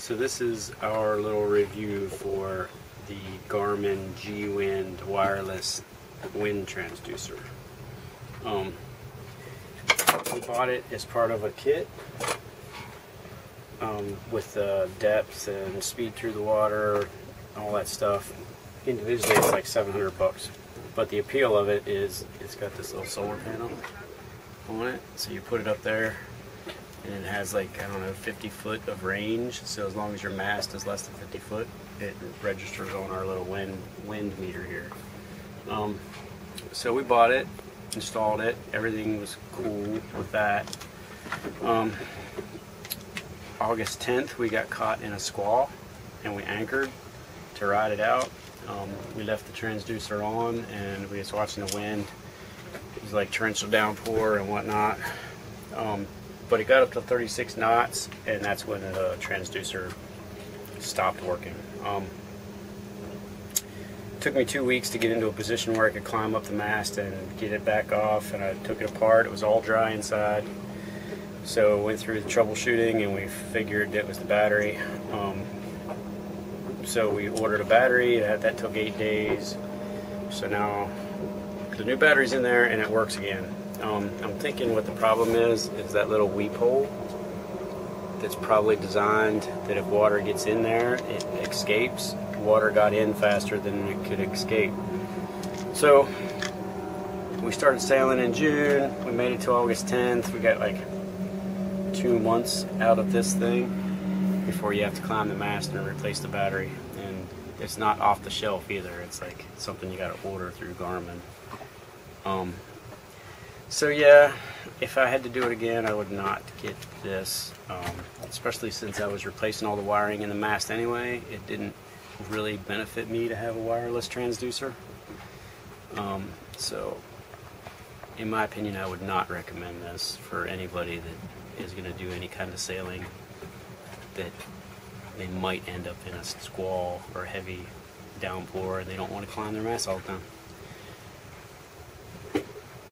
So this is our little review for the Garmin gWind wireless wind transducer. Um, we bought it as part of a kit um, with the depth and speed through the water, all that stuff. Individually, it's like 700 bucks. But the appeal of it is it's got this little solar panel on it, so you put it up there, and it has like I don't know 50 foot of range. So as long as your mast is less than 50 foot, it registers on our little wind wind meter here. Um, so we bought it, installed it. Everything was cool with that. Um, August 10th, we got caught in a squall, and we anchored to ride it out. Um, we left the transducer on, and we was watching the wind. It was like torrential downpour and whatnot. Um, but it got up to 36 knots, and that's when the transducer stopped working. Um, took me two weeks to get into a position where I could climb up the mast and get it back off, and I took it apart. It was all dry inside. So went through the troubleshooting, and we figured it was the battery. Um, so we ordered a battery. That, that took eight days. So now the new battery's in there, and it works again. Um, I'm thinking what the problem is is that little weep hole that's probably designed that if water gets in there, it escapes. Water got in faster than it could escape. So we started sailing in June. We made it to August 10th. We got like two months out of this thing before you have to climb the mast and replace the battery. And it's not off the shelf either. It's like something you got to order through Garmin. Um, so yeah, if I had to do it again, I would not get this, um, especially since I was replacing all the wiring in the mast anyway. It didn't really benefit me to have a wireless transducer. Um, so, in my opinion, I would not recommend this for anybody that is going to do any kind of sailing that they might end up in a squall or heavy downpour and they don't want to climb their mast all the time.